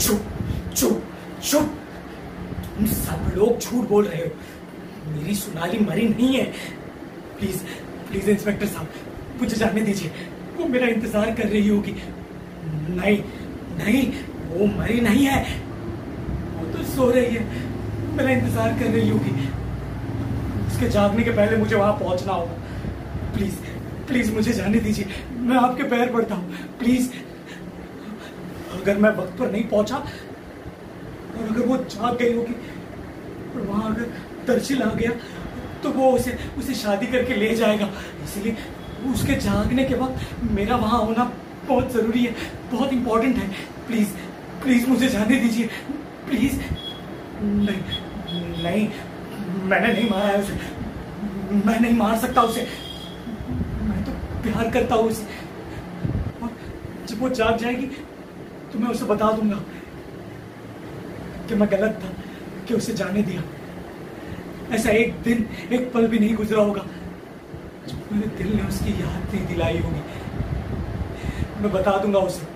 चुप चुप चुप। तुम सब लोग झूठ बोल रहे हो। मेरी सोनाली मरी नहीं है। प्लीज़ प्लीज़ इंस्पेक्टर साहब, मुझे जाने दीजिए। वो मेरा इंतज़ार कर रही होगी। नहीं नहीं, वो मरी नहीं है। वो तो सो रही है। मेरा इंतज़ार कर रही होगी। उसके जागने के पहले मुझे वहाँ पहुँचना होगा। प्लीज़ प्लीज़ मुझे जाने दीजिए। मैं आपके पैर पड़ता हूँ। प्लीज़ अगर मैं वक्त पर नहीं पहुँचा, और अगर वो जाग गई होगी, और वहाँ अगर दर्शिल आ गया तो वो उसे उसे शादी करके ले जाएगा। इसलिए उसके जागने के बाद मेरा वहाँ होना बहुत ज़रूरी है, बहुत इंपॉर्टेंट है। प्लीज़ प्लीज़ मुझे जाने दीजिए। प्लीज़ नहीं नहीं, मैंने नहीं मारा है उसे। मैं नहीं मार सकता उसे। मैं तो प्यार करता हूँ उसे। और जब वो जाग जाएगी तो मैं उसे बता दूँगा कि मैं गलत था, कि उसे जाने दिया। ऐसा एक दिन, एक पल भी नहीं गुजरा होगा मेरे दिल ने उसकी याद नहीं दिलाई होगी। मैं बता दूँगा उसे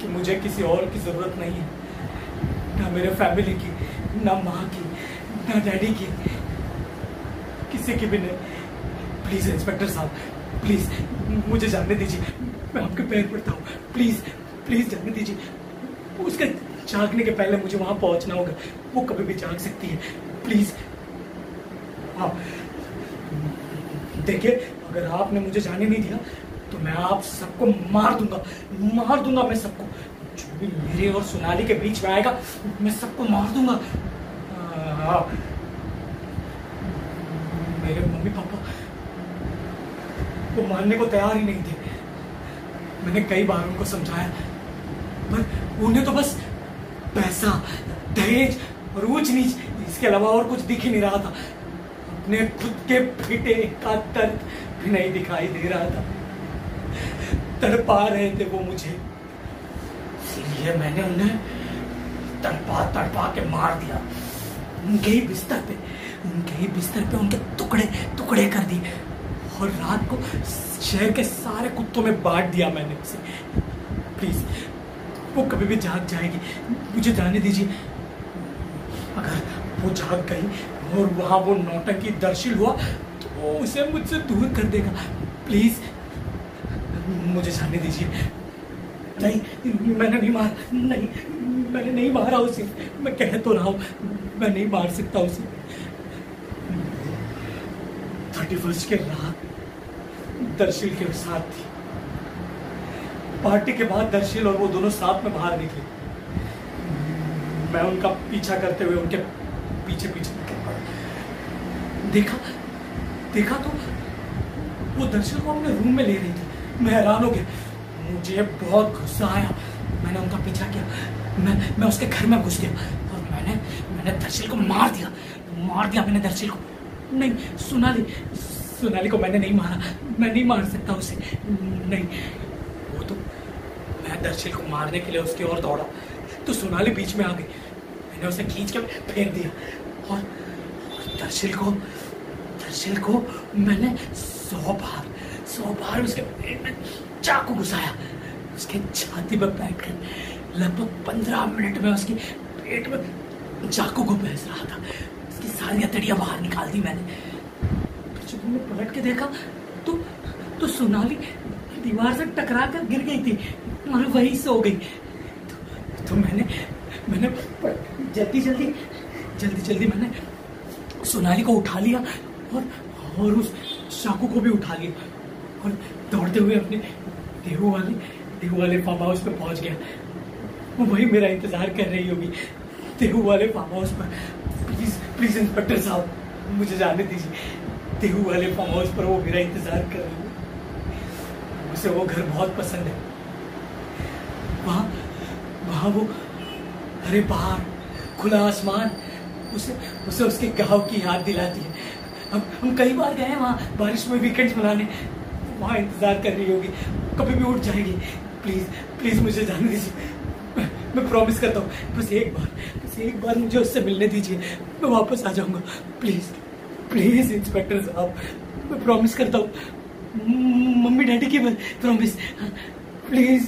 कि मुझे किसी और की ज़रूरत नहीं है, ना मेरे फैमिली की, ना माँ की, ना डैडी की। किसी की भी नहीं। प्लीज़ इंस्पेक्टर साहब, प्लीज़ मुझे जानने दीजिए। मैं आपके पैर पड़ता हूँ। प्लीज़ प्लीज़ जानने दीजिए। उसके जागने के पहले मुझे वहाँ पहुँचना होगा। वो कभी भी जाग सकती है। प्लीज़। हाँ। देखिए अगर आपने मुझे जाने नहीं दिया तो मैं आप सबको मार दूँगा। मार दूँगा मैं सबको। जो भी मेरे और सोनाली के बीच में आएगा मैं सबको मार दूँगा। आ, मेरे मम्मी पापा वो मानने को तैयार ही नहीं थे। मैंने कई बार उनको समझाया। पर उन्हें तो बस पैसा, दहेज और ऊंच नीच, इसके अलावा और कुछ दिख ही नहीं रहा था। अपने खुद के बेटे का दर्द भी नहीं दिखाई दे रहा था। तड़पा रहे थे वो मुझे। इसलिए मैंने उन्हें तड़पा तड़पा के मार दिया। उनके ही बिस्तर पे, उनके ही बिस्तर पे उनके टुकड़े टुकड़े कर दिए। और रात को शहर के सारे कुत्तों में बांट दिया मैंने उसे। प्लीज़ वो कभी भी जाग जाएगी। मुझे जाने दीजिए। अगर वो जाग गई और वहाँ वो नौटंकी दर्शिल हुआ तो उसे मुझसे दूर कर देगा। प्लीज़, मुझे जाने दीजिए। नहीं, मैंने नहीं मारा। नहीं, मैंने नहीं मारा उसे। मैं कह तो रहा हूँ, मैं नहीं मार सकता उसे। थर्टी फ़र्स्ट के रात दर्शिल के साथ थी। पार्टी के बाद दर्शिल और वो दोनों साथ में बाहर निकले। मैं उनका पीछा करते हुए उनके पीछे पीछे देखा देखा तो वो दर्शिल को अपने रूम में ले रही थी। मैं हैरान हो गया। मुझे बहुत गुस्सा आया। मैंने उनका पीछा किया। मैं मैं उसके घर में घुस गया और मैंने मैंने दर्शिल को मार दिया। मार दिया मैंने दर्शिल को। नहीं, सोनाली सोनाली को मैंने नहीं मारा। मैं नहीं मार सकता उसे। नहीं मैं दर्शिल को मारने के लिए उसकी ओर दौड़ा। तो सोनाली बीच में आ गई। मैंने उसे खींच के फेंक दिया। और, और दर्शिल को दर्शिल को मैंने सौ बार सौ बार उसके पेट में चाकू घुसाया। उसके छाती पर बैठ कर लगभग पंद्रह मिनट में उसके पेट में चाकू को बहस रहा था। उसकी सारी हथेड़ियाँ बाहर निकाल दी मैंने। जब मैंने पलट के देखा तो तो सोनाली दीवार से टकरा कर गिर गई थी। और वहीं सो गई। तो, तो मैंने मैंने जल्दी जल्दी जल्दी जल्दी मैंने सोनाली को उठा लिया और और उस चाकू को भी उठा लिया। और दौड़ते हुए अपने देहू वाले देहू वाले फार्म हाउस पर पहुँच गया। वो वही मेरा इंतज़ार कर रही होगी। देहू वाले फार्म हाउस पर। प्लीज़ प्लीज़ इंस्पेक्टर साहब मुझे जाने दीजिए। देहू वाले फार्म हाउस पर वो मेरा इंतज़ार कर रही उसे वो घर बहुत पसंद है। वहाँ वहाँ वो हरे पहाड़ खुला आसमान उसे उसे उसके गाँव की याद दिलाती है। हम हम कई बार गए हैं वहाँ बारिश में वीकेंड्स मनाने। वहाँ इंतज़ार कर रही होगी कभी भी उठ जाएगी। प्लीज़ प्लीज़ मुझे जाने दीजिए। मैं, मैं प्रॉमिस करता हूँ बस एक बार बस एक बार मुझे उससे मिलने दीजिए। मैं वापस आ जाऊँगा। प्लीज़ प्लीज़ इंस्पेक्टर साहब मैं प्रॉमिस करता हूँ। मम्मी डैडी की प्रॉमिस प्लीज़